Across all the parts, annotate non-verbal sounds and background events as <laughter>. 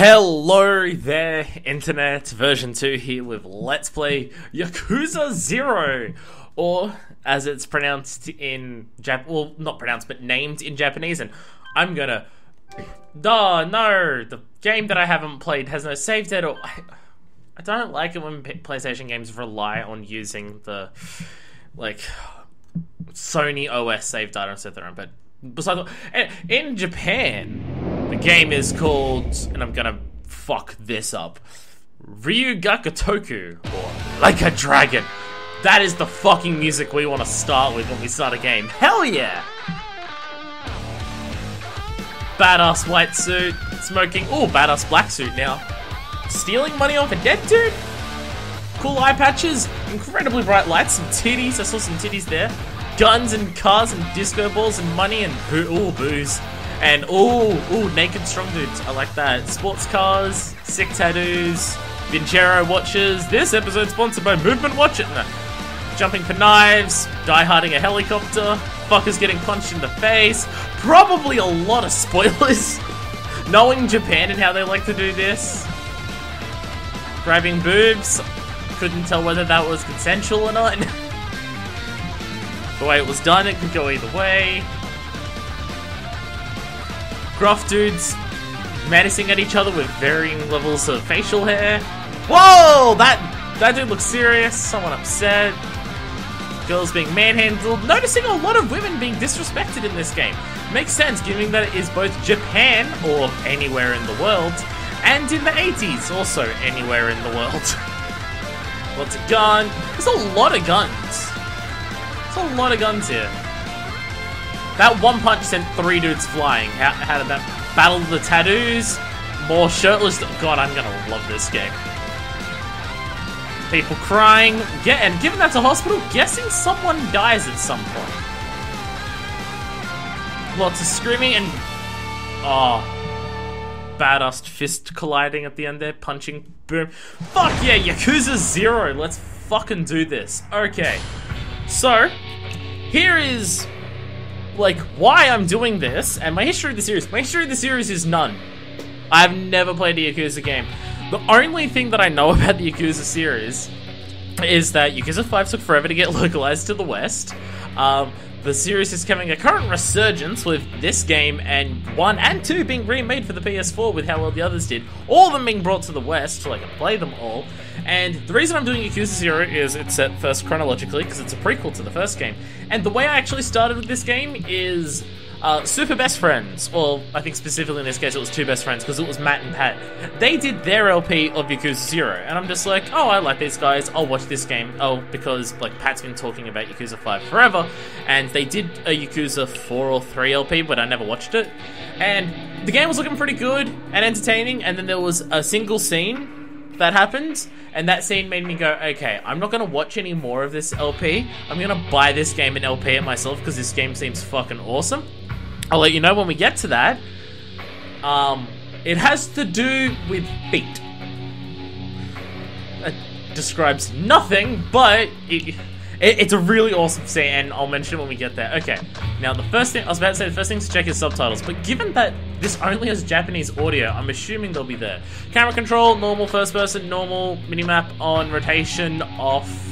Hello there, Internet version 2 here with Let's Play Yakuza 0, or as it's pronounced in Jap- well, not pronounced, but named in Japanese, and I'm gonna. Duh, no! The game that I haven't played has no save data. I, I don't like it when PlayStation games rely on using the, like, Sony OS save data instead of their own, but besides, eh, in Japan, the game is called, and I'm gonna fuck this up, Ryugakutoku, or Like a Dragon. That is the fucking music we want to start with when we start a game. Hell yeah! Badass white suit, smoking, oh, badass black suit now. Stealing money off a dead dude? Cool eye patches, incredibly bright lights, some titties, I saw some titties there. Guns and cars and disco balls and money and boo- ooh, booze. And ooh, ooh, naked strong dudes. I like that. Sports cars, sick tattoos, Vincero watches. This episode sponsored by Movement Watch It. Jumping for knives, die-harding a helicopter, fuckers getting punched in the face. Probably a lot of spoilers. <laughs> Knowing Japan and how they like to do this. Grabbing boobs. Couldn't tell whether that was consensual or not. <laughs> the way it was done, it could go either way. Gruff dudes menacing at each other with varying levels of facial hair. Whoa! That that dude looks serious. Someone upset. Girls being manhandled. Noticing a lot of women being disrespected in this game. Makes sense, given that it is both Japan, or anywhere in the world, and in the 80s, also anywhere in the world. <laughs> Lots of gun. There's a lot of guns. There's a lot of guns here. That one punch sent three dudes flying. How, how did that battle of the tattoos? More shirtless. God, I'm gonna love this game. People crying. Yeah, and given that's a hospital, guessing someone dies at some point. Lots of screaming and oh, badass fist colliding at the end there, punching. Boom. Fuck yeah, Yakuza Zero. Let's fucking do this. Okay, so here is like why I'm doing this and my history of the series. My history of the series is none. I've never played a Yakuza game. The only thing that I know <laughs> about the Yakuza series is that Yakuza 5 took forever to get <laughs> localized to the West. Um, the series is having a current resurgence with this game and 1 and 2 being remade for the PS4 with how well the others did. All of them being brought to the West so I can play them all. And the reason I'm doing Yakuza 0 is it's set first chronologically because it's a prequel to the first game. And the way I actually started with this game is uh, Super Best Friends, well, I think specifically in this case it was two best friends because it was Matt and Pat. They did their LP of Yakuza 0, and I'm just like, oh, I like these guys, I'll watch this game. Oh, because, like, Pat's been talking about Yakuza 5 forever, and they did a Yakuza 4 or 3 LP, but I never watched it. And the game was looking pretty good and entertaining, and then there was a single scene that happened, and that scene made me go, okay, I'm not gonna watch any more of this LP. I'm gonna buy this game and LP it myself because this game seems fucking awesome. I'll let you know when we get to that. Um, it has to do with feet. It describes nothing, but it, it, it's a really awesome scene, and I'll mention when we get there. Okay, now the first thing I was about to say, the first thing to check is subtitles, but given that this only has Japanese audio, I'm assuming they'll be there. Camera control, normal first person, normal minimap on rotation off.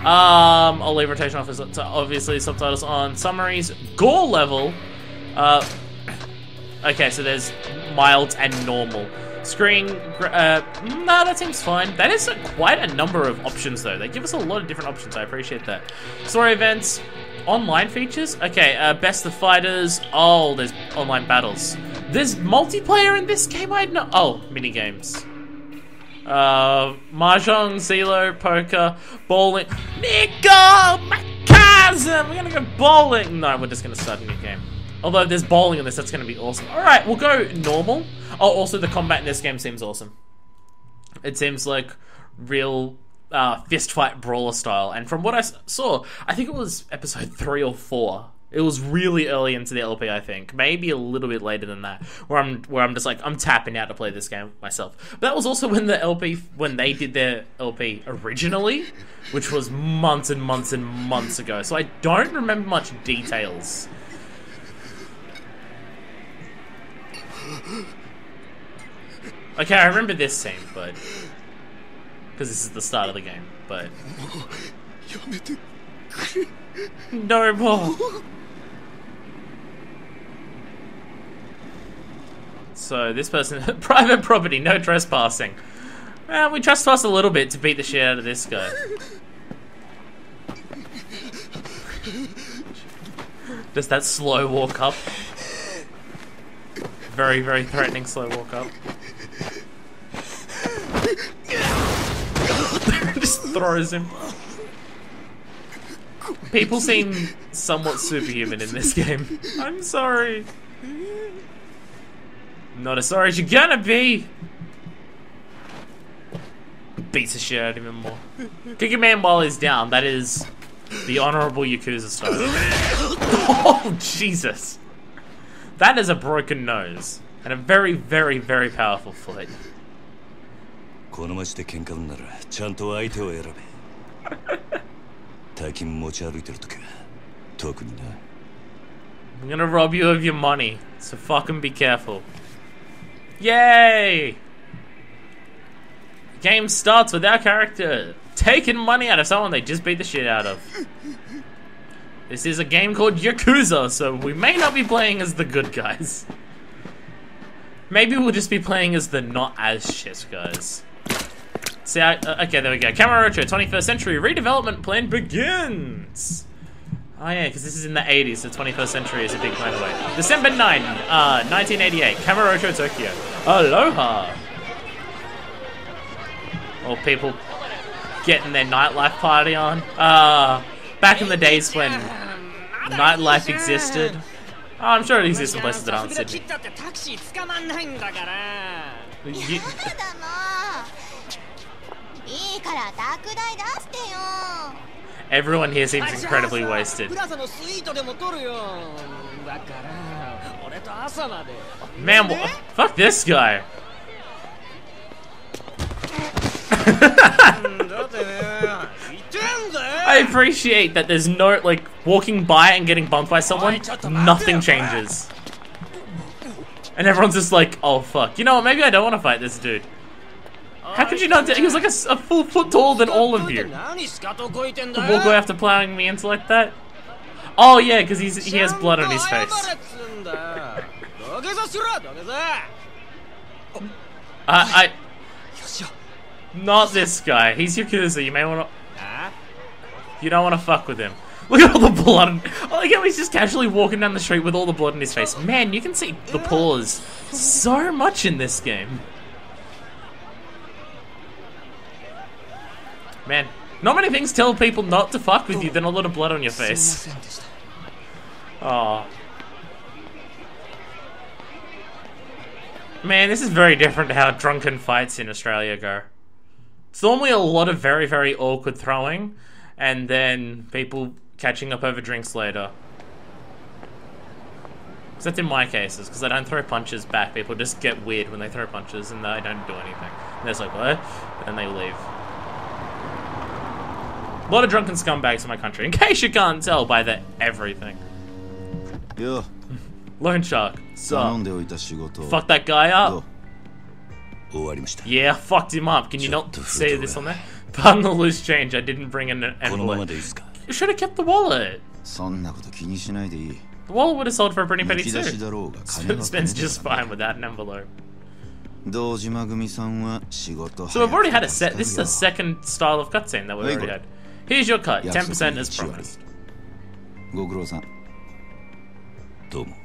Um, I'll leave rotation off as obviously subtitles on summaries. Gore level. Uh, okay, so there's mild and normal. Screen, uh, nah, that seems fine. That is a, quite a number of options, though. They give us a lot of different options. I appreciate that. Story events, online features. Okay, uh, best of fighters. Oh, there's online battles. There's multiplayer in this game. I know. Oh, mini games. Uh, mahjong, Zelo, poker, bowling. Nico, Macasm. We're gonna go bowling. No, we're just gonna start a new game. Although there's bowling in this, that's going to be awesome. Alright, we'll go normal. Oh, also the combat in this game seems awesome. It seems like real uh, fist fight brawler style. And from what I saw, I think it was episode <laughs> 3 or 4. It was really early into the LP, I think. Maybe a little bit later than that. Where I'm where I'm just like, I'm tapping out to play this game myself. But that was also when the LP when they did their LP originally, which was months and months and months ago. So I don't remember much details. Okay, I remember this scene, but... Because this is the start of the game, but... No more! So, this person... <laughs> private property, no trespassing. Well, we trespass a little bit to beat the shit out of this guy. Does that slow walk up. Very, very threatening slow walk up. <laughs> Just throws him. People seem somewhat superhuman in this game. I'm sorry. Not as sorry as you're gonna be. Beats the shit out of him even more. Kick a man while he's down. That is the honorable Yakuza style. <laughs> oh, Jesus. That is a broken nose. And a very, very, very powerful foot. この街で喧嘩売んならちゃんと相手を選べ大金持ち歩いてる時は特にな I'm gonna rob you of your money, so fucking be careful. Yay! Game starts with our character taking money out of someone they just beat the shit out of. This is a game called Yakuza, so we may not be playing as the good guys. Maybe we'll just be playing as the not as shit guys. See, I, uh, okay, there we go. Kamurocho 21st Century redevelopment plan begins! Oh yeah, because this is in the 80s, the 21st century is a big plan away. December 9, uh, 1988, Kamurocho, Tokyo. Aloha! All people getting their nightlife party on. Uh, back in the days when nightlife existed. Oh, I'm sure it exists in places that aren't Sydney. You... Everyone here seems incredibly wasted. Man, what? Fuck this guy. I appreciate that there's no, like, walking by and getting bumped by someone, nothing changes. And everyone's just like, oh fuck. You know what, maybe I don't want to fight this dude. How could you not He was like a, a, full foot taller than all of you. Walk away after plowing me into like that? Oh yeah, because he has blood on his face. I, I... Not this guy. He's Yakuza. You may want to... You don't want to fuck with him. Look at all the blood. Oh, look how he's just casually walking down the street with all the blood in his face. Man, you can see the pores so much in this game. Man, not many things tell people not to fuck with you than a lot of blood on your face. Oh. Man, this is very different to how drunken fights in Australia go. It's normally a lot of very, very awkward throwing, and then people catching up over drinks later. Except in my cases, because I don't throw punches back. People just get weird when they throw punches and I don't do anything. And they're like, what? And they leave. A lot of drunken scumbags in my country, in <laughs> case you can't tell by the everything. Yeah. Loan shark. So, fuck that guy up. Yeah, fucked him up. Can you not say this on there? Pardon the loose change. I didn't bring an このまま envelope. でいいですか You should have kept the wallet. そんなこと気にしないでいい The wallet would have sold for a pretty 抜 penny き出し too. だろうが金は Spends 金 just だから fine without an envelope. 堂島組さんは仕事 So we've already had a 早 set. く This is the 助か second style of cutscene that we've Hey, already go. had. Here's your cut. Yeah, 10% so as sure. promised. るよご苦労さんどうも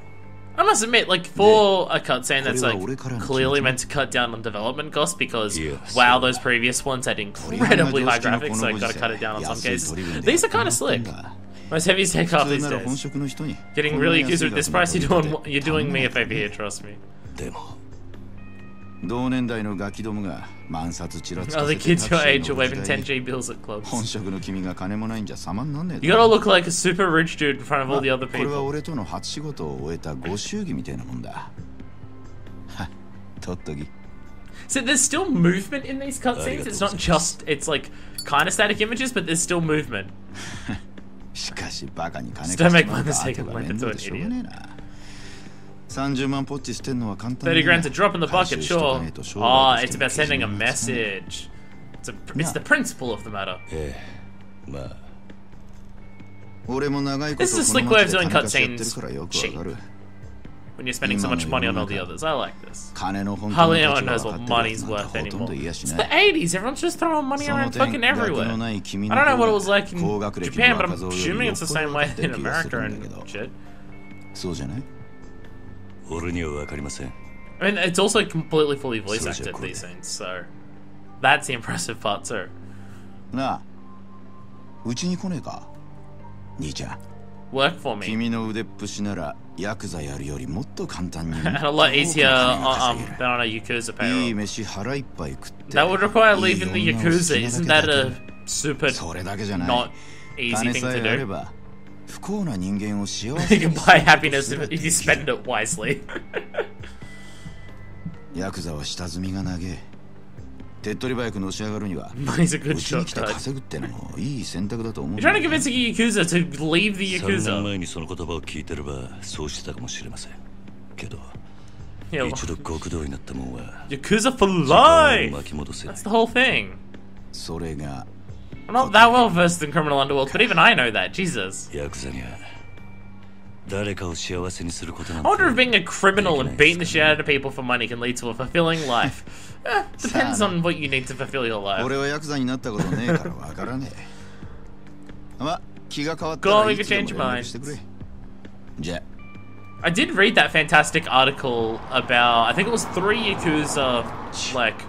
I must admit, like, for a cutscene that's, like, clearly meant to cut down on development costs because, wow, those previous ones had incredibly high graphics, so I've got to cut it down on some cases. These are kind of slick. Most heavy take off these days. Getting really accused at this price, you're doing, you're doing me a favor here, trust me. でも同年代のガキどもが万札ちらつか Other せて kids タ your クシー age are 乗る waving 時代に 10G bills at 本 clubs. 職の君が金もないんじゃ様になんねえ You だ gotta ろ look like a super rich dude in front of all the other これは people. 俺との初仕事を終えたご祝儀みたいなもんだはとっとき So there's still movement in these cutscenes. It's not just it's like kind of static images, but there's still movement. <laughs> しかしバカに金 Just don't make 貸してもら my うと mistake 後が and 面 lend it to 倒 an でしょうがねえな 30 grand's a drop in the bucket, sure. Ah, oh, it's about sending a message. It's, a, it's the principle of the matter. Eh, this is a slick way of doing cutscenes cheap. When you're spending so much money on all the others. I like this. Hardly anyone knows what money's worth anymore. It's the 80s. Everyone's just throwing money around fucking everywhere. I don't know what it was like in Japan, but I'm assuming it's the same way in America and shit. そうじゃない俺には分かりません I mean, it's also completely fully voice So is acted it these cool. scenes, so that's the impressive part too. なあうちに来ねえか兄ちゃん Work for me, 君の腕っぷしならヤクザやるよりもっと簡単に and a <laughs> lot easier 多くの uh, 金 um, が稼 than on a Yakuza げるいい payroll. 飯腹いっぱい食って That would require いい leaving the 女を好 Yakuza. き Isn't な that だけ a だ super それだけじゃない not easy 金 thing さえ to あれ do? ば不幸な人間を幸 You せ can に buy happiness if, if you spend it wisely. <laughs> ヤクザは下積みが長え手っ取り早くのし上がるには Money's a う good ちに来て shortcut. 稼ぐってのもいい選択だと思う You're trying to convince a Yakuza to leave the 3年 Yakuza. 前にその言葉を聞いてればそうしてたかもしれませんけど Yeah, 一度極道になったもんは Yakuza for 時間を life! 巻き戻せない That's the whole thing. それが I'm not that well versed in criminal underworlds, but even I know that. Jesus. I wonder if being a criminal and beating the shit out of people for money can lead to a fulfilling life. <laughs> eh, depends on what you need to fulfill your life. <laughs> Go on, can change your mind. <laughs> I did read that fantastic article about, I think it was three Yakuza, like,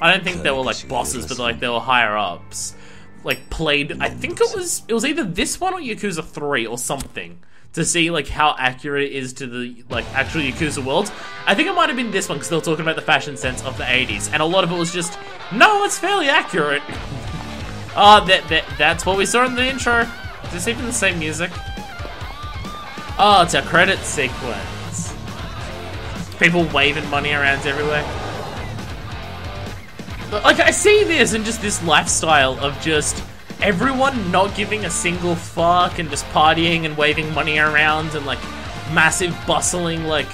I don't think they were like bosses, but like they were higher ups. Like played I think it was it was either this one or Yakuza 3 or something. To see like how accurate it is to the like actual Yakuza world. I think it might have been this one because they were talking about the fashion sense of the 80s, and a lot of it was just no, it's fairly accurate. <laughs> Ah, that, that that's what we saw in the intro. Is this even the same music? Oh, it's a credit sequence. People waving money around everywhere. Like, I see this and just this lifestyle of just everyone not giving a single fuck and just partying and waving money around and like massive bustling like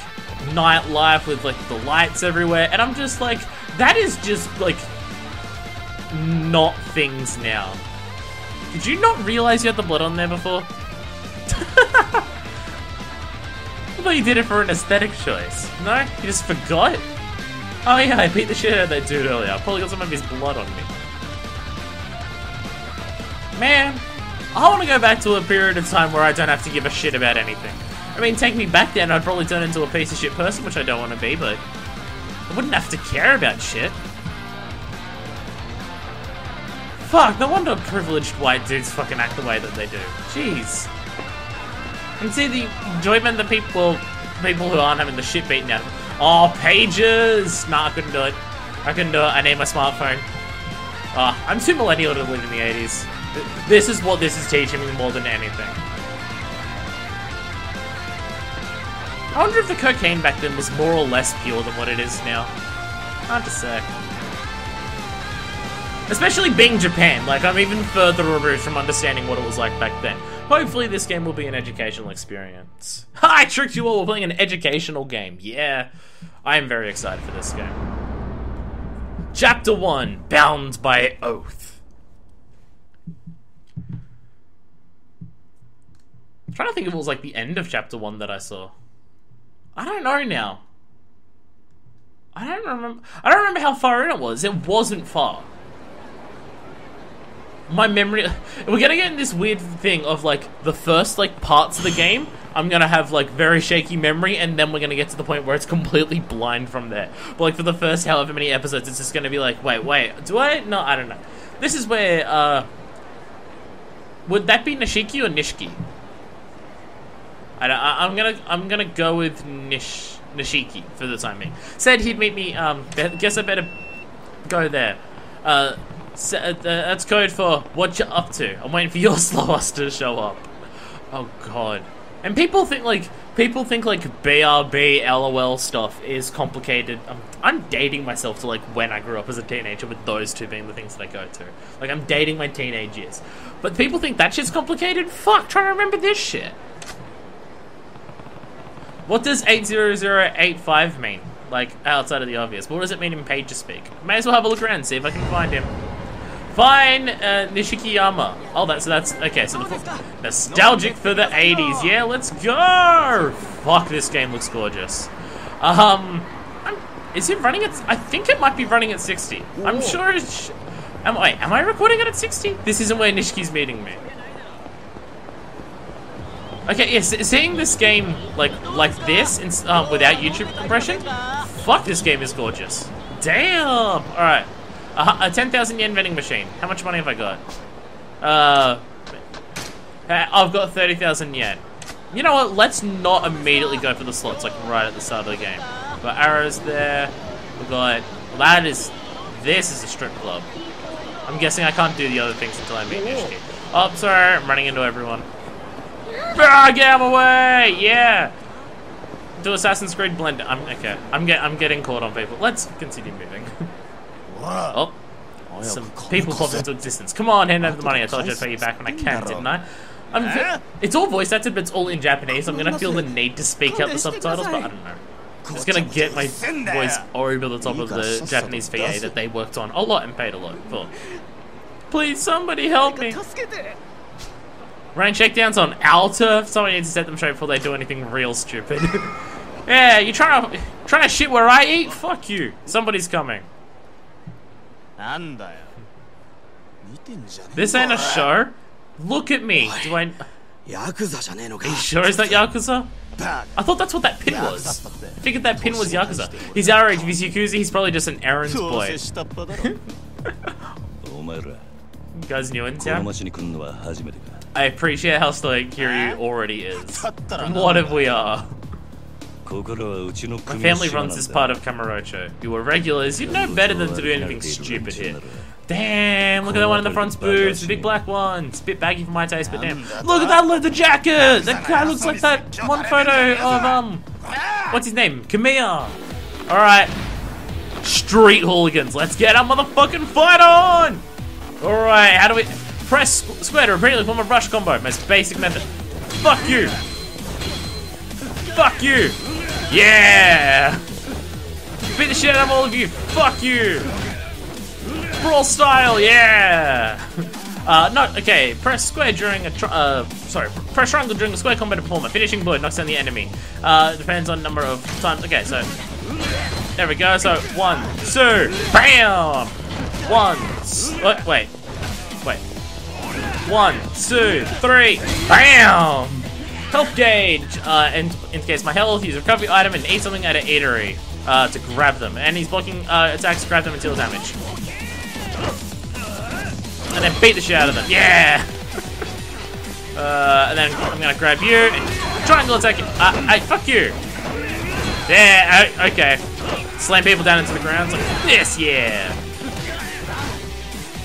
nightlife with like the lights everywhere. And I'm just like, that is just like not things now. Did you not realize you had the blood on there before? <laughs> I thought you did it for an aesthetic choice. No? You just forgot? Oh yeah, I beat the shit out of that dude earlier. I probably got some of his blood on me. Man, I want to go back to a period of time where I don't have to give a shit about anything. I mean, take me back then, I'd probably turn into a piece of shit person, which I don't want to be, but I wouldn't have to care about shit. Fuck, no wonder privileged white dudes fucking act the way that they do. Jeez. And see the enjoyment that people, people who aren't having the shit beaten out of them. Oh, pages! Nah, I couldn't do it. I couldn't do it. I need my smartphone. Ah, I'm too millennial to live in the 80s. This is what this is teaching me more than anything. I wonder if the cocaine back then was more or less pure than what it is now. Hard to say. Especially being Japan, like I'm even further removed from understanding what it was like back then. Hopefully this game will be an educational experience. <laughs> I tricked you all, we're playing an educational game. Yeah. I am very excited for this game. Chapter 1, Bound by Oath. I'm trying to think if it was like the end of chapter 1 that I saw. I don't know now. I don't remember. I don't remember how far in it was. It wasn't far. My memory. We're gonna get in this weird thing of like the first like parts of the game. I'm gonna have like very shaky memory, and then we're gonna get to the point where it's <laughs> completely blind from there. But like for the first however many episodes, it's just gonna be like, wait, wait, do I? No, I don't know. This is where. uh Would that be Nishiki or Nishiki? I don't, I, I'm gonna I'm gonna go with Nish Nishiki for the time being. Said he'd meet me. Um, guess I better go there. Uh, uh, that's code for what you're up to. I'm waiting for your <laughs> slow us to show up. Oh god. And people think like people think like BRB LOL stuff is complicated. I'm, I'm dating myself to like when I grew up as a teenager with those two being the things that I go to. Like I'm dating my teenage years. But people think that shit's complicated? Fuck, trying to remember this shit. What does 80085 mean? Like, outside of the obvious. What does it mean in page speak? May as well have a look around and see if I can find him. Fine, uh, Nishikiyama. Oh, that's, that's, okay, so the, nostalgic for the 80s. Yeah, let's go! Fuck, this game looks gorgeous. Um, I'm, is it running at, I think it might be running at 60. I'm sure it's, am I, am I recording it at 60? This isn't where Nishiki's meeting me. Okay, yes, seeing this game like like this in, um, without YouTube compression, fuck, this game is gorgeous. Damn. All right, uh, a ten thousand yen vending machine. How much money have I got? Uh, I've got thirty thousand yen. You know what? Let's not immediately go for the slots like right at the start of the game. We've got arrows there. We've got that is this is a strip club. I'm guessing I can't do the other things until I meet Nishiki. Oh, sorry, I'm running into everyone. Ah, get out of my way! Yeah. Do Assassin's Creed blend. I'm okay. I'm get. I'm getting caught on people. Let's continue moving. <laughs> oh, some people popped into existence. Come on, hand over the money. I told you I'd pay you back when I can, didn't I? I'm. It's all voice acted, but it's all in Japanese. I'm gonna feel the need to speak out the subtitles, but I don't know. I'm just gonna get my voice over the top of the Japanese VA that they worked on a lot and paid a lot for. Please, somebody help me. Rain checkdowns on Alta. Somebody needs to set them straight before they do anything real stupid. <laughs> yeah, you trying to trying to shit where I eat? Fuck you. Somebody's coming. This ain't a show. Look at me. Do I? Are you sure it's not Yakuza? I thought that's what that pin was. I figured that pin was Yakuza. He's our age, he's Yakuza, he's probably just an errands boy. <laughs> you guys new in town? I appreciate how stoic Kiryu already is. What if we are? My family runs this part of Kamurocho. You were regulars, you'd know better than to do anything stupid here. Damn, look at that one in the front's boots, the big black one. It's a bit baggy for my taste, but damn. Look at that leather jacket! That guy looks like that one photo of, um, what's his name? Kamiya! Alright. Street hooligans, let's get our motherfucking fight on! Alright, how do we... Press square to repeatedly form a rush combo, most basic method. Fuck you! Fuck you! Yeah! Beat the shit out of all of you! Fuck you! Brawl style, yeah! Uh, no, okay, press square during a, uh, sorry, press triangle during a square combat to perform finishing blow, knocks down the enemy. Uh, depends on number of times, okay, so, there we go, so, one, two, BAM! One, wait, wait. One, two, three, BAM! Health gauge, uh, in, indicates my health, use a recovery item, and eat something at an eatery, uh, to grab them. And he's blocking, uh, attacks, grab them, and deal damage. And then beat the shit out of them. Yeah! <laughs> uh, and then I'm gonna grab you, and triangle attack, uh, I, fuck you! Yeah, I, okay. Slam people down into the ground, like this, yeah!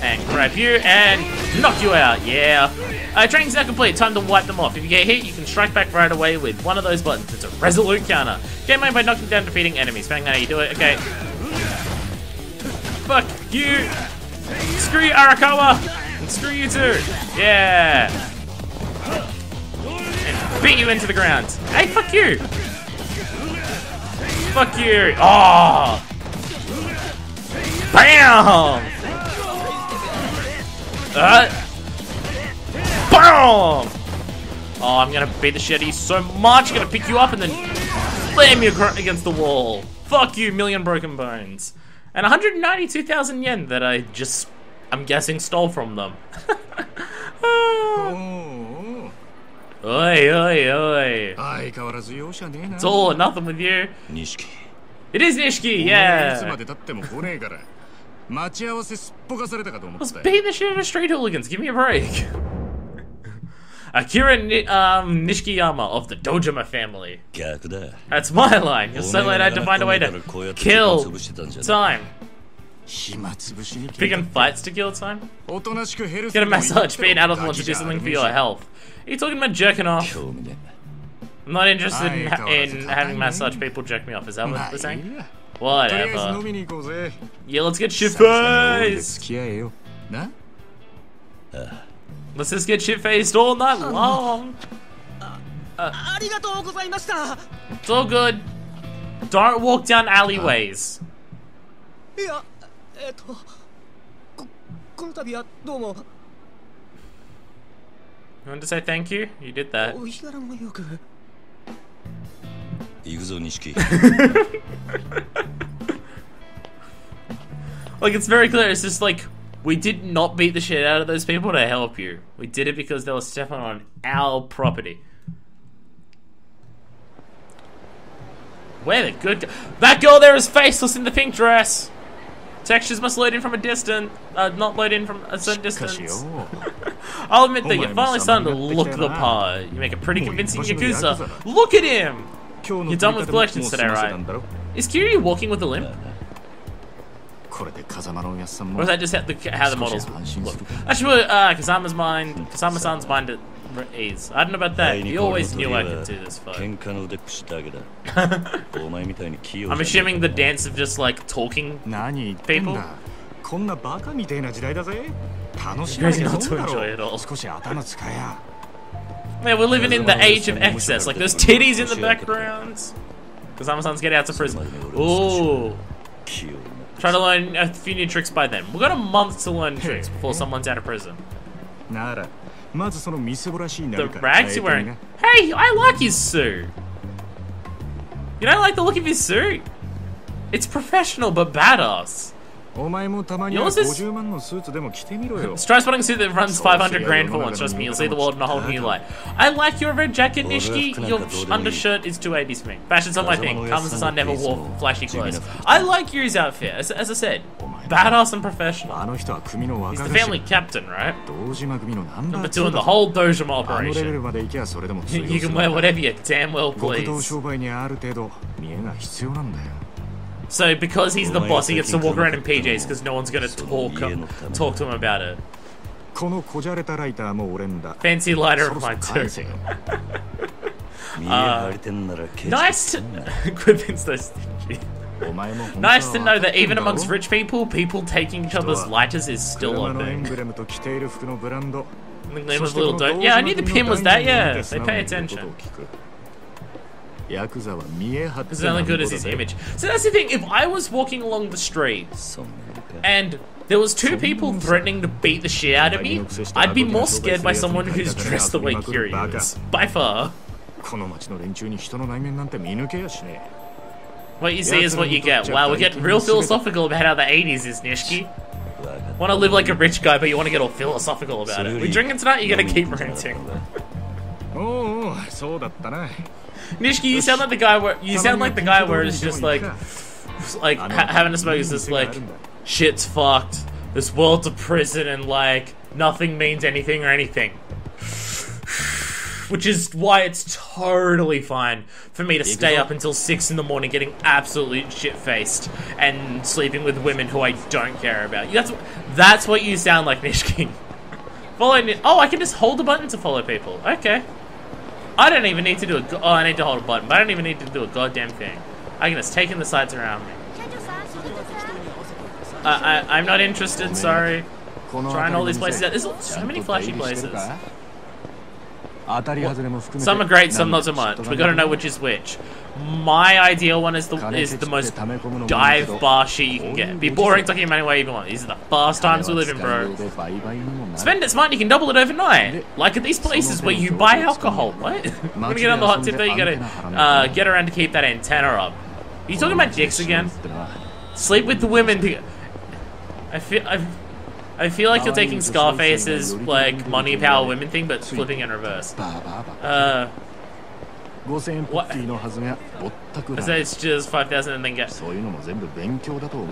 And grab you, and knock you out, yeah! Uh, training's now complete, time to wipe them off. If you get hit, you can strike back right away with one of those buttons. It's a resolute counter. Game made by knocking down defeating enemies. On how you do it, okay. Fuck you! Screw you, Arakawa! And screw you too! Yeah! And beat you into the ground. Hey, fuck you! Fuck you! Oh! Bam! Uh, boom! Oh, I'm gonna beat the shetty so much. I'm gonna pick you up and then slam you against the wall. Fuck you, million broken bones. And 192,000 yen that I just, I'm guessing, stole from them. <laughs> Oi, oi, oi. It's all or nothing with you. Nishiki. It is Nishiki, yeah. 待ち合わせすっぽかされたかと思 I っ was たよ beating the shit out of street hooligans. Give me a break. <laughs> Akira Ni- um, Nishikiyama of the Dojima family. 逆だ That's my line. You're so late I had to find a way to kill time. 暇つぶしに Picking fights to kill time? おとなしくヘルス Get a massage. Being adult wants to do ガキじゃ something あ for るめえ your じゃん health. Are you talking about jerking off? 興味ね I'm not interested in, ha- Aye, in God, having I massage mean. people jerk me off. Is that ま what あ they're い saying? Whatever. Yeah, let's get shit faced. Uh, let's just get shit faced all night long. Uh, it's all good. Don't walk down alleyways. You want to say thank you? You did that. お日柄もよく行くぞ錦 <laughs> Like it's very clear. It's just like we did not beat the shit out of those people to help you. We did it because they were stepping on our property. Where the good? Go- that girl there is faceless in the pink dress. Textures must load in from a distance, uh, not load in from a certain しかしよ distance. <laughs> I'll admit that you're Omae finally mo starting to sama ni look natte the ki na. part. You make a pretty Mo convincing ipashi no Yakuza. Yakuza da. Look at him. You're done with collections today, right? Is Kiryu walking with a limp? Or is that just how the, how the models look? Actually, uh, Kazama's mind, Kazama-san's mind at ease. I don't know about that. You always knew I could do this fight. <laughs> I'm assuming the dance of just like talking people. <laughs> You guys not to enjoy it all. Yeah, we're living in the age of excess. Like, there's titties in the background. Because Amazon's getting out of prison. Ooh. Try to learn a few new tricks by then. We've got a month to learn tricks before someone's out of prison. The rags you're wearing. Hey, I like his suit. You don't like the look of his suit? It's professional but badass. Yours is try spotting a suit that runs 500 grand for once. Trust me, you'll see the world in a whole new light. I like your red jacket, Nishiki. Your undershirt is 280s for me. Fashion's not my thing. Kazama-san never wore flashy clothes. I like Yu's outfit, as, as I said. Badass and professional. He's the family captain, right? Number two in the whole Dojima operation. <laughs> you can wear whatever you damn well please. So because he's the boss, he gets to walk around in PJs because no one's going to talk him, uh, talk to him about it. Fancy lighter of mine too. <laughs> uh, nice to... convince <laughs> those. stingy. nice to know that even amongst rich people, people taking each other's lighters is still a thing. the name was Little Yeah, I knew the pin was that, yeah. They pay attention. This is only good as his image. So that's the thing, if I was walking along the street and there was two people threatening to beat the shit out of me, I'd be more scared by someone who's dressed the way Kiryu is. By far. What you see is what you get. Wow, we're getting real philosophical about how the 80s is, Nishiki. Want to live like a rich guy, but you want to get all philosophical about it. We're drinking tonight, you're gonna keep ranting. <laughs> Oh, so that's Nishki, you sound like the guy where you sound like the guy where it's just like, like ha having a smoke is just like, shit's fucked. This world's a prison, and like nothing means anything or anything. Which is why it's totally fine for me to stay up until six in the morning, getting absolutely shit faced and sleeping with women who I don't care about. That's that's what you sound like, Nishki. <laughs> Follow. me. oh, I can just hold the button to follow people. Okay. I don't even need to do a... Oh, I need to hold a button, but I don't even need to do a goddamn thing. I can just take in the sights around me. I, I'm not interested, sorry. Trying all these places out. There's so many flashy places. Some are great, some not so much. We gotta know which is which. My ideal one is the is the most dive bar shit you can get. Be oh, boring talking about any way you want. These are the fast times we live in, bro. Spend it smart you can double it overnight. Like at these places where you buy alcohol. What? <laughs> I'm gonna get on the hot tip there. You gotta uh, get around to keep that antenna up. Are you talking about dicks again? Oh, Sleep with the women. I feel. I've, I feel like you're taking Scarface's, like, money, power, women thing, but flipping in reverse. Uh... What? I say it's just 5,000 and then get...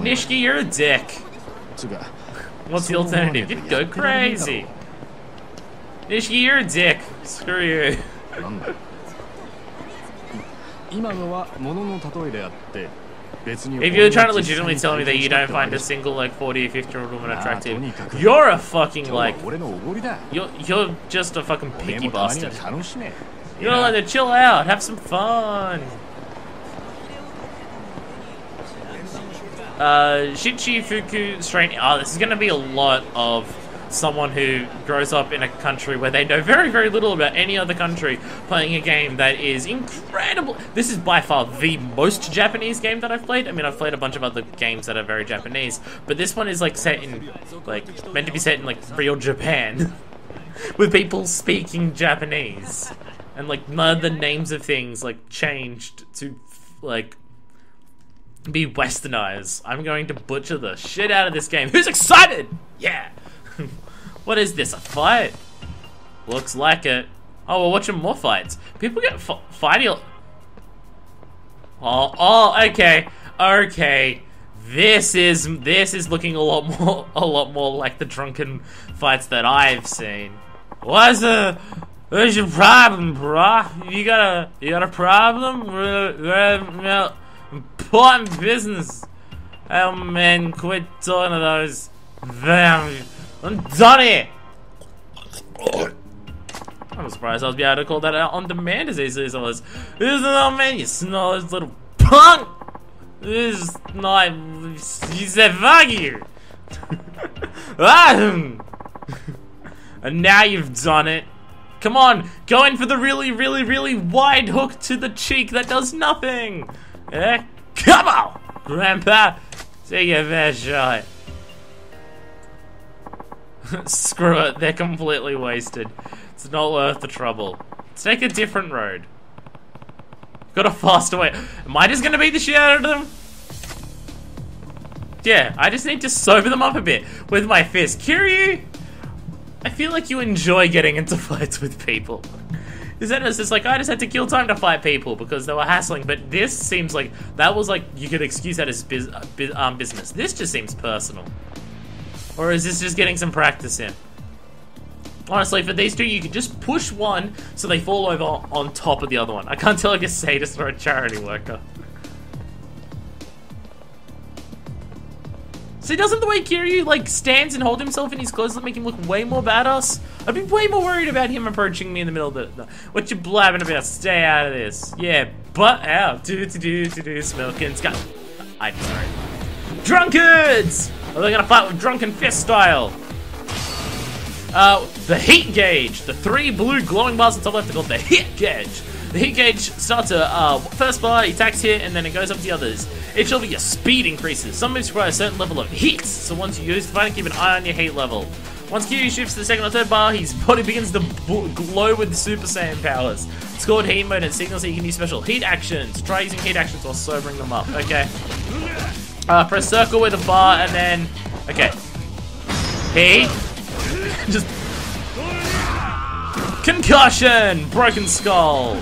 Nishiki, you're a dick. What's the alternative? You'd go crazy. Nishiki, you're a dick. Screw you. <laughs> If you're trying to legitimately tell me that you don't find a single like 40 or 50 year old woman attractive, you're a fucking like, you're, you're just a fucking picky bastard. You're like to chill out, have some fun. Uh, Shichifuku Street. Oh, ah, this is gonna be a lot of someone who grows up in a country where they know very, very little about any other country playing a game that is incredible. This is by far the most Japanese game that I've played. I mean, I've played a bunch of other games that are very Japanese, but this one is like set in, like, meant to be set in like real Japan. <laughs> with people speaking Japanese. And like none of the names of things like changed to like be westernized. I'm going to butcher the shit out of this game. Who's excited? Yeah. <laughs> what is this? A fight? Looks like it. Oh, we're watching more fights. People get fighting. Oh, oh, okay, okay. This is this is looking a lot <laughs> more a lot more like the drunken fights that I've seen. What's the what's your problem, bruh? You got a you got a problem? Important business. Oh man, quit talking to those. Damn, I'm done it! I'm surprised I was be able to call that out on demand as easily as I was. This is not man, you snotty little punk. This is not. You said fuck you. Ah! <laughs> and now you've done it. Come on, go in for the really, really, really wide hook to the cheek that does nothing. Eh? Come on, Grandpa. Take your best shot. <laughs> Screw it, they're completely wasted. It's not worth the trouble. Let's take a different road. Got a faster way. Am I just gonna beat the shit out of them? Yeah, I just need to sober them up a bit with my fist. Kiryu, I feel like you enjoy getting into <laughs> fights with people. Is that it's just like I just had to kill time to fight people because they were hassling, but this seems like that was like you could excuse that as biz, uh, um, business. This just seems personal. Or is this just getting some practice in? Honestly, for these two, you can just push one so they fall over on top of the other one. I can't tell like a sadist or a charity worker. See, doesn't the way Kiryu, like, stands and hold himself in his clothes make him look way more badass? I'd be way more worried about him approaching me in the middle of the... what you blabbing about? Stay out of this. Yeah, butt out. Do do do do do smoking. Scott. I'm sorry. Drunkards! Are they gonna fight with drunken fist style? Uh, the heat gauge. The three blue glowing bars on top left are called the heat gauge. The heat gauge starts at uh, first bar, he attacks here, and then it goes up to the others. It shall be your speed increases. Some moves require a certain level of heat, so once you use the fighting, keep an eye on your heat level. Once Kiryu shifts to the second or third bar, his body begins to glow with Super Saiyan powers. It's called heat mode and signals that you can use special heat actions. Try using heat actions while sobering them up. Okay. Uh, press circle with a bar and then... Okay. Heat. <laughs> Just... Concussion! Broken skull!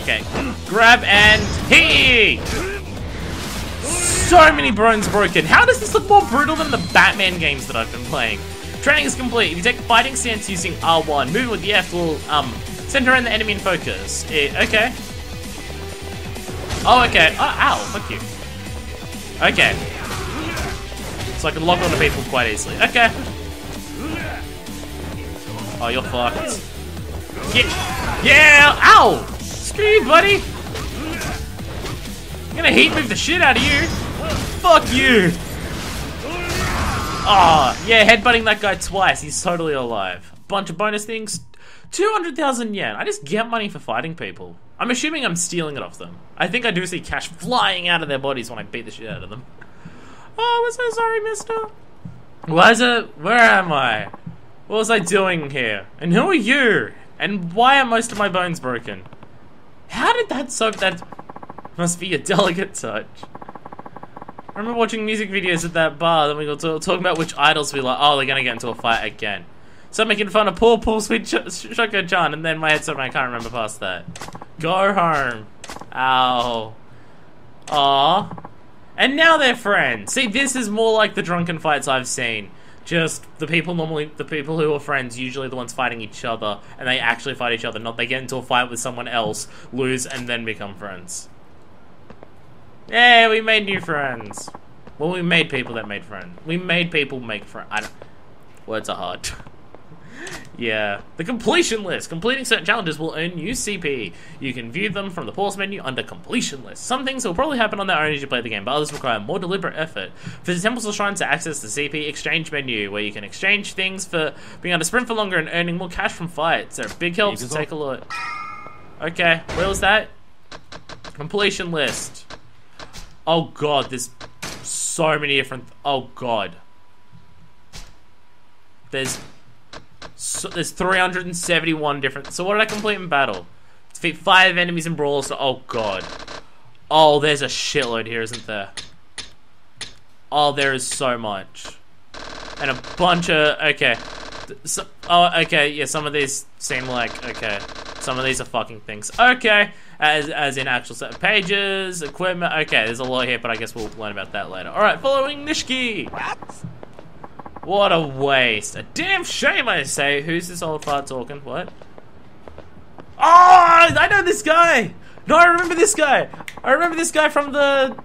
Okay. Grab and heat! So many bones broken. How does this look more brutal than the Batman games that I've been playing? Training is complete. If you take fighting stance using R1, moving with the F will um, center around the enemy in focus. It, okay. Oh, okay. Oh, ow, fuck you. Okay. So I can lock onto people quite easily. Okay. Oh, you're fucked. Yeah! Yeah! Ow! Screw you, buddy! I'm gonna heat move the shit out of you! Fuck you! Oh, yeah, headbutting that guy twice. He's totally alive. Bunch of bonus things. 200,000 yen. I just get money for fighting people. I'm assuming I'm stealing it off them. I think I do see cash flying out of their bodies when I beat the shit out of them. Oh, I'm so sorry, mister. Why is it? Where am I? What was I doing here? And who are you? And why are most of my bones broken? How did that soap that must be a delicate touch? I remember watching music videos at that bar, then we got to, talking about which idols we like. Oh, they're gonna get into a fight again. So making fun of poor, poor, sweet Sh Shoko-chan, and then my head started, I can't remember past that. Go home. Ow. Aw. And now they're friends. See, this is more like the drunken fights I've seen. Just the people normally, the people who are friends, usually the ones fighting each other, and they actually fight each other, not they get into a fight with someone else, lose, and then become friends. Yeah, we made new friends. Well, we made people that made friends. We made people make friends. I don't. Words are hard. <laughs> yeah. The completion list. Completing certain challenges will earn you CP. You can view them from the pause menu under completion list. Some things will probably happen on their own as you play the game, but others require more deliberate effort. For the temples or shrines to access the CP exchange menu, where you can exchange things for being able to sprint for longer and earning more cash from fights. They're a big help, so take a look. Okay, where was that? Completion list. Oh god, there's so many different. Oh god. There's so, there's 371 different. So what did I complete in battle? Defeat five enemies in brawls. So, oh god. Oh, there's a shitload here, isn't there? Oh, there is so much, and a bunch of okay. So, oh, okay. Yeah, some of these seem like okay. Some of these are fucking things. Okay, as as in actual set of pages, equipment. Okay, there's a lot here, but I guess we'll learn about that later. All right, following Nishiki. What a waste. A damn shame, I say. Who's this old fart talking? What? Oh, I know this guy. No, I remember this guy. I remember this guy from the.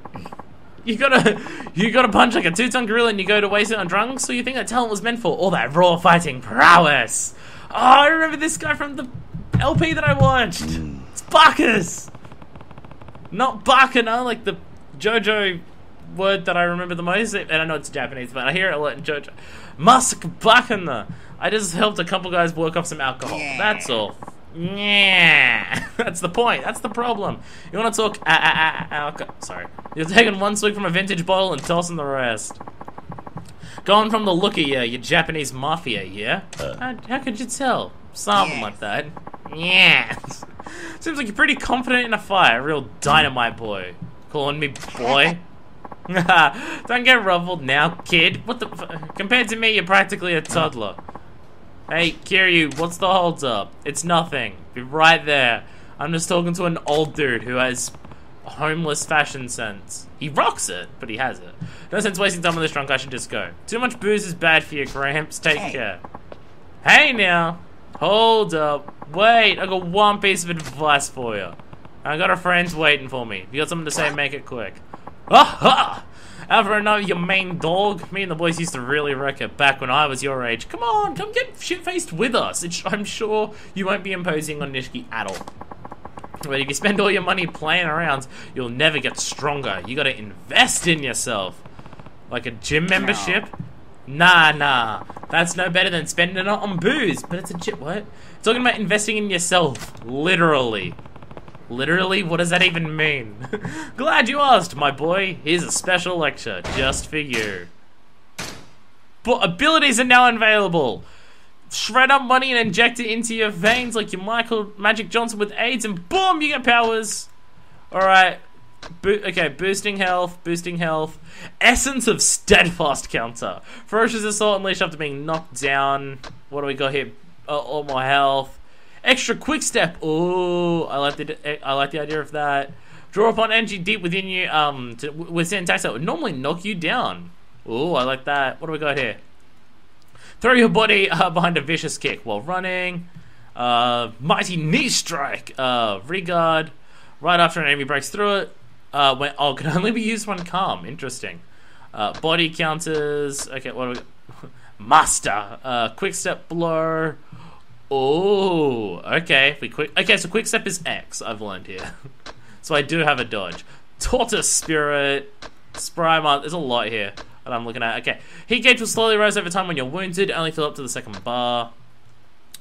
You gotta, you gotta punch like a two-ton gorilla and you go to waste it on drunks. So you think that talent was meant for all that raw fighting prowess? Oh, I remember this guy from the LP that I watched. It's Bacchus. Not Bacchus, like the JoJo word that I remember the most, and I know it's Japanese, but I hear it a lot in JoJo. Musk Bakana. I just helped a couple guys work off some alcohol. That's all. Yeah, <laughs> that's the point. That's the problem. You want to talk? Uh, uh, uh, alco- Sorry, you're taking one swig from a vintage bottle and tossing the rest. Going from the look of you, you Japanese mafia, yeah? how, how could you tell? Something like that. Yeah. <laughs> Seems like you're pretty confident in a fight. A real dynamite boy. Calling me boy? <laughs> Don't get ruffled now, kid. What the f- Compared to me, you're practically a toddler. Hey, Kiryu, what's the holds up? It's nothing. Be right there. I'm just talking to an old dude who has homeless fashion sense. He rocks it, but he has it. No sense wasting time on this drunk, I should just go. Too much booze is bad for you, Gramps. Take care. Hey now. Hold up. Wait, I got one piece of advice for you. I got a friend's waiting for me. If you got something to say, make it quick. Aha! Ever know your main dog? Me and the boys used to really wreck it back when I was your age. Come on, come get shit-faced with us. It's, I'm sure you won't be imposing on Nishiki at all. But if you spend all your money playing around, you'll never get stronger. You gotta invest in yourself. Like a gym membership? Nah, nah. That's no better than spending it on booze. But it's a gym. What? Talking about investing in yourself. Literally. Literally, what does that even mean? <laughs> Glad you asked, my boy. Here's a special lecture just for you. But abilities are now available. Shred up money and inject it into your veins like your Michael Magic Johnson with AIDS, and boom, you get powers. All right. Bo okay, boosting health, boosting health. Essence of Steadfast counter. Ferocious Assault unleashed after being knocked down. What do we got here? Uh, all more health. Extra quick step. Oh, I like the I like the idea of that. Draw upon energy deep within you. Um, to, with certain attacks that would normally knock you down. Oh, I like that. What do we got here? Throw your body uh, behind a vicious kick while running. Uh, mighty knee strike. Uh, regard. Right after an enemy breaks through it. Uh, when, oh, can only be used when calm. Interesting. Uh, body counters. Okay, what do we? <laughs> Master. Uh, quick step blow. Oh, okay. We quick. Okay, so quick step is X. I've learned here. <laughs> so I do have a dodge. Tortoise spirit. Spry There's a lot here that I'm looking at. Okay, heat gauge will slowly rise over time when you're wounded. Only fill up to the second bar.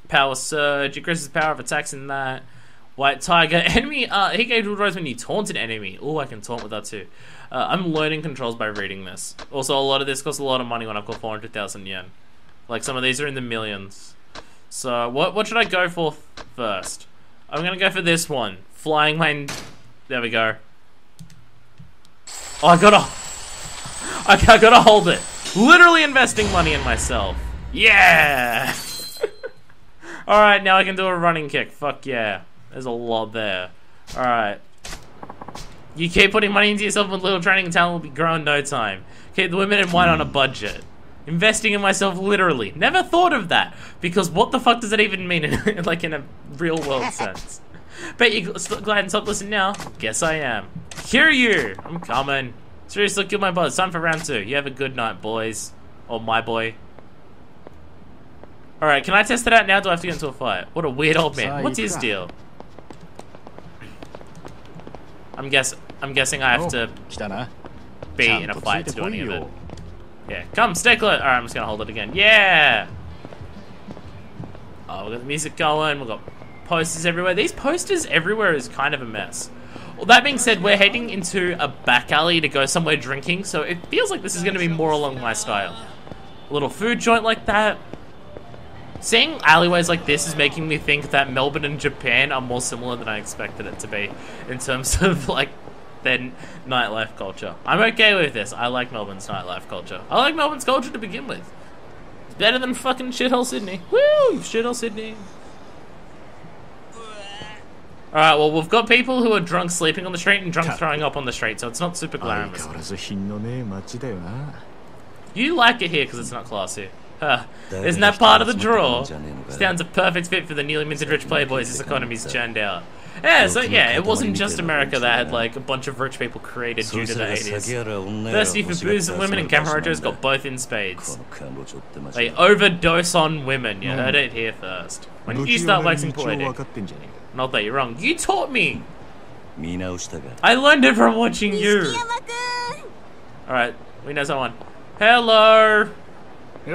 Power surge increases power of attacks in that. White Tiger. <laughs> Enemy, uh, heat gauge will rise when you taunt an enemy. Oh, I can taunt with that too. Uh, I'm learning controls by reading this. Also, a lot of this costs a lot of money when I've got 400,000 yen. Like, some of these are in the millions. So, what what should I go for first? I'm gonna go for this one. Flying lane. There we go. Oh, I gotta... <laughs> I, gotta hold it. Literally investing money in myself. Yeah! <laughs> Alright, now I can do a running kick. Fuck yeah. There's a lot there. Alright. You keep putting money into yourself with little training and talent will be grown in no time. Keep the women and wine on a budget. Investing in myself literally. Never thought of that. Because what the fuck does that even mean in, <laughs> like in a real world <laughs> sense? Bet you glad and stop listening now. Guess I am. Hear you! I'm coming. Seriously, kill my buzz. Time for round two. You have a good night, boys. Or my boy. Alright, can I test it out now? Do I have to get into a fight? What a weird old man. What's his deal? I'm guess I'm guessing I have to be in a fight to do any of it. Yeah, come, stickler! Alright, I'm just gonna hold it again. Yeah! Oh, we got the music going, we've got posters everywhere. These posters everywhere is kind of a mess. Well, that being said, we're heading into a back alley to go somewhere drinking, so it feels like this is gonna be more along my style. A little food joint like that. Seeing alleyways like this is making me think that Melbourne and Japan are more similar than I expected it to be in terms of like than nightlife culture. I'm okay with this. I like Melbourne's nightlife culture. I like Melbourne's culture to begin with. It's better than fucking shithole Sydney. Woo! Shithole Sydney. Alright, well, we've got people who are drunk sleeping on the street and drunk throwing up on the street, so it's not super glamorous. You like it here because it's not classy. Huh. Isn't that part of the draw? Stands a perfect fit for the newly minted rich playboys this economy's churned out. Yeah, so yeah, it wasn't just America that had like a bunch of rich people created due to the 80s. Thirsty for booze and women and camera has got both in spades. They overdose on women, you heard it here first. When you start waxing poetic. Not that you're wrong, you taught me! I learned it from watching you! Alright, we know someone. Hello!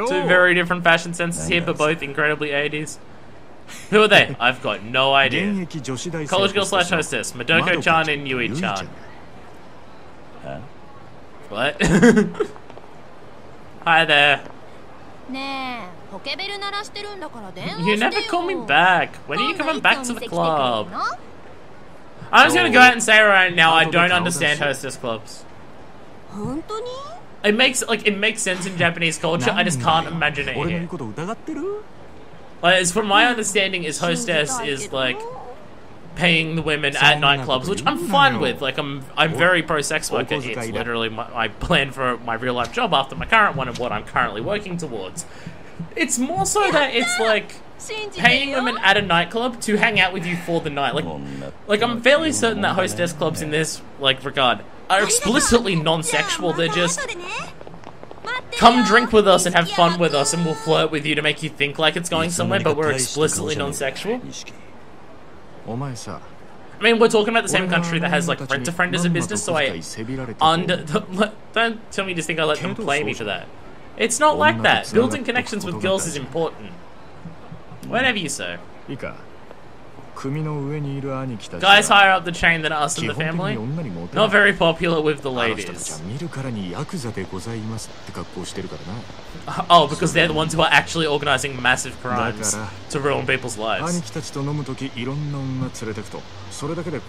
Two very different fashion senses here, but both incredibly 80s. Who are they? I've got no idea. College girl slash hostess, Madoko-chan and Yui-chan. Huh? What? <laughs> Hi there. You never call me back. When are you coming back to the club? I'm just gonna go out and say right now I don't understand hostess clubs. It makes like it makes sense in Japanese culture. I just can't imagine it here. As from my understanding, is hostess is like paying the women at nightclubs, which I'm fine with. Like I'm, I'm very pro sex worker. It's literally my, my plan for my real life job after my current one and what I'm currently working towards. It's more so that it's like <laughs> paying women at a nightclub to hang out with you for the night. Like, like I'm fairly certain that hostess clubs in this like regard are explicitly non-sexual. They're just Come drink with us and have fun with us, and we'll flirt with you to make you think like it's going somewhere, but we're explicitly non-sexual. I mean, we're talking about the same country that has like rent a friend as a business, so I under <laughs> don't tell me just think I let them play me for that. It's not like that. Building connections with girls is important. Whatever you say. Guys higher up the chain than us in the family? Not very popular with the ladies. oh, because they're the ones who are actually organizing massive crimes to ruin people's lives.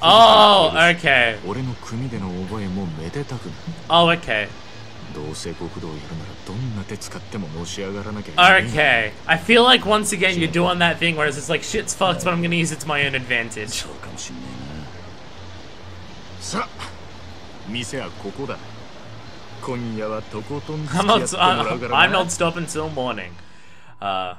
Oh, okay. Oh, okay. Okay. I feel like once again you're doing that thing where it's like shit's fucked, but I'm gonna use it to my own advantage. I'm not, uh, I'm not stopping till morning. Uh,